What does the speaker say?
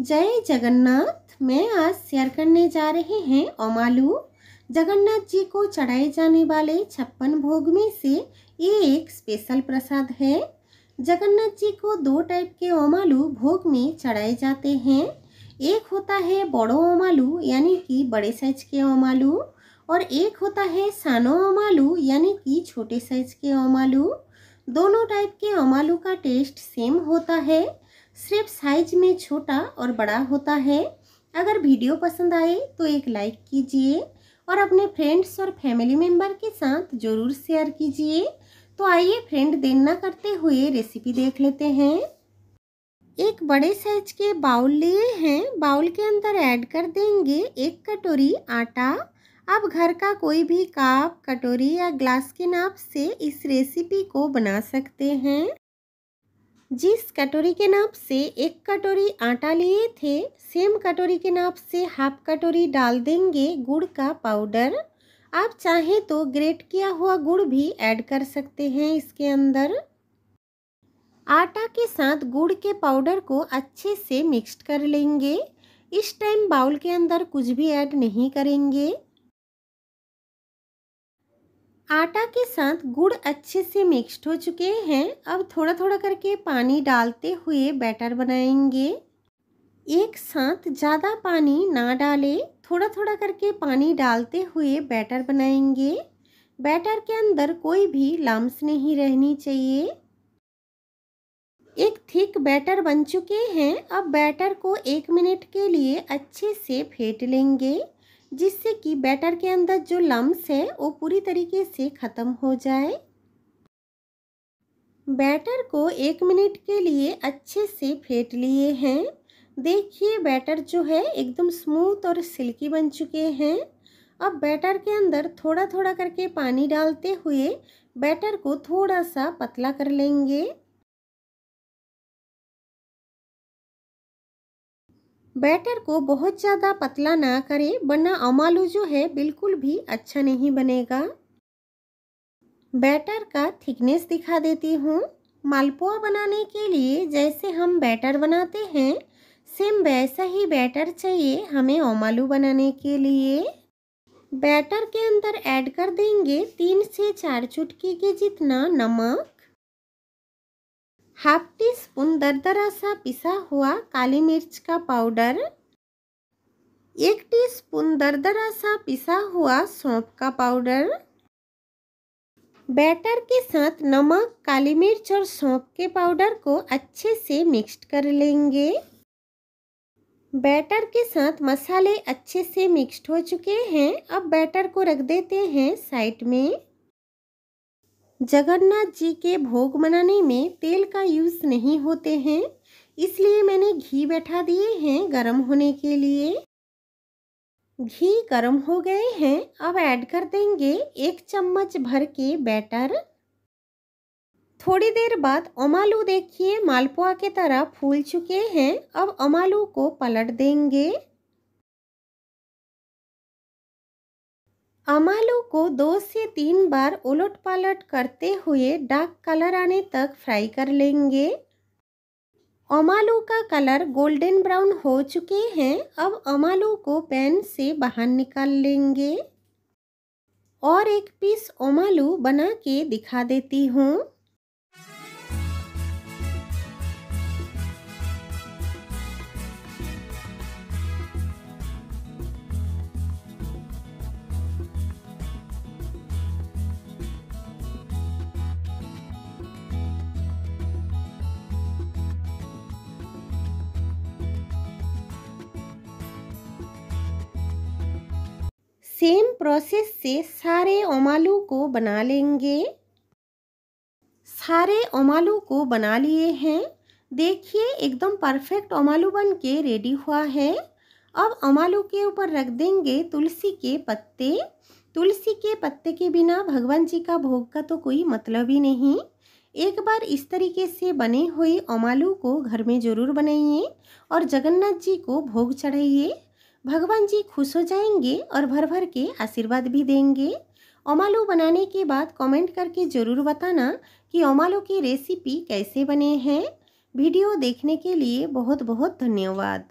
जय जगन्नाथ। मैं आज शेयर करने जा रहे हैं ओमालू। जगन्नाथ जी को चढ़ाए जाने वाले छप्पन भोग में से ये एक स्पेशल प्रसाद है। जगन्नाथ जी को दो टाइप के ओमालू भोग में चढ़ाए जाते हैं। एक होता है बड़ो ओमालू, यानी कि बड़े साइज़ के ओमालू, और एक होता है सानो ओमालू, यानी कि छोटे साइज़ के ओमालू। दोनों टाइप के ओमालू का टेस्ट सेम होता है। सिर्फ़ साइज़ में छोटा और बड़ा होता है। अगर वीडियो पसंद आए तो एक लाइक कीजिए और अपने फ्रेंड्स और फैमिली मेंबर के साथ ज़रूर शेयर कीजिए। तो आइए फ्रेंड देर ना करते हुए रेसिपी देख लेते हैं। एक बड़े साइज़ के बाउल लिए हैं। बाउल के अंदर ऐड कर देंगे एक कटोरी आटा। आप घर का कोई भी काप, कटोरी या ग्लास के नाप से इस रेसिपी को बना सकते हैं। जिस कटोरी के नाप से एक कटोरी आटा लिए थे, सेम कटोरी के नाप से हाफ़ कटोरी डाल देंगे गुड़ का पाउडर। आप चाहें तो ग्रेट किया हुआ गुड़ भी ऐड कर सकते हैं इसके अंदर। आटा के साथ गुड़ के पाउडर को अच्छे से मिक्स्ड कर लेंगे। इस टाइम बाउल के अंदर कुछ भी ऐड नहीं करेंगे। आटा के साथ गुड़ अच्छे से मिक्स्ड हो चुके हैं। अब थोड़ा थोड़ा करके पानी डालते हुए बैटर बनाएँगे। एक साथ ज़्यादा पानी ना डालें थोड़ा थोड़ा करके पानी डालते हुए बैटर बनाएँगे। बैटर के अंदर कोई भी लम्स नहीं रहनी चाहिए। एक थिक बैटर बन चुके हैं। अब बैटर को एक मिनट के लिए अच्छे से फेंट लेंगे। जिससे कि बैटर के अंदर जो लम्स है, वो पूरी तरीके से ख़त्म हो जाए। बैटर को एक मिनट के लिए अच्छे से फेंट लिए हैं। देखिए, बैटर जो है, एकदम स्मूथ और सिल्की बन चुके हैं। अब बैटर के अंदर थोड़ा थोड़ा करके पानी डालते हुए बैटर को थोड़ा सा पतला कर लेंगे। बैटर को बहुत ज़्यादा पतला ना करें, वरना अमालू जो है बिल्कुल भी अच्छा नहीं बनेगा। बैटर का थिकनेस दिखा देती हूँ। मालपुआ बनाने के लिए जैसे हम बैटर बनाते हैं, सेम वैसा ही बैटर चाहिए हमें ओमालू बनाने के लिए। बैटर के अंदर ऐड कर देंगे तीन से चार चुटकी के जितना नमक। हाफ़ टी स्पून दरदरा सा पिसा हुआ काली मिर्च का पाउडर एक टी स्पून दरदरा सा पिसा हुआ सौंफ का पाउडर बैटर के साथ नमक काली मिर्च और सौंफ के पाउडर को अच्छे से मिक्स्ड कर लेंगे। बैटर के साथ मसाले अच्छे से मिक्स्ड हो चुके हैं। अब बैटर को रख देते हैं साइड में। जगन्नाथ जी के भोग मनाने में तेल का यूज़ नहीं होते हैं, इसलिए मैंने घी बैठा दिए हैं गरम होने के लिए। घी गरम हो गए हैं, अब ऐड कर देंगे एक चम्मच भर के बैटर। थोड़ी देर बाद अमालू देखिए, मालपुआ के तरह फूल चुके हैं, अब अमालू को पलट देंगे। अमालू को दो से तीन बार उलट पालट करते हुए डार्क कलर आने तक फ्राई कर लेंगे। अमालू का कलर गोल्डन ब्राउन हो चुके हैं, अब अमालू को पैन से बाहर निकाल लेंगे। और एक पीस ओमालू बना के दिखा देती हूँ। सेम प्रोसेस से सारे ओमालू को बना लेंगे। सारे ओमालू को बना लिए हैं। देखिए, एकदम परफेक्ट ओमालू बन के रेडी हुआ है। अब ओमालू के ऊपर रख देंगे तुलसी के पत्ते। तुलसी के पत्ते के बिना भगवान जी का भोग का तो कोई मतलब ही नहीं। एक बार इस तरीके से बने हुए ओमालू को घर में ज़रूर बनाइए और जगन्नाथ जी को भोग चढ़ाइए। भगवान जी खुश हो जाएँगे और भर भर के आशीर्वाद भी देंगे। ओमालू बनाने के बाद कमेंट करके ज़रूर बताना कि ओमालू की रेसिपी कैसे बने हैं। वीडियो देखने के लिए बहुत बहुत धन्यवाद।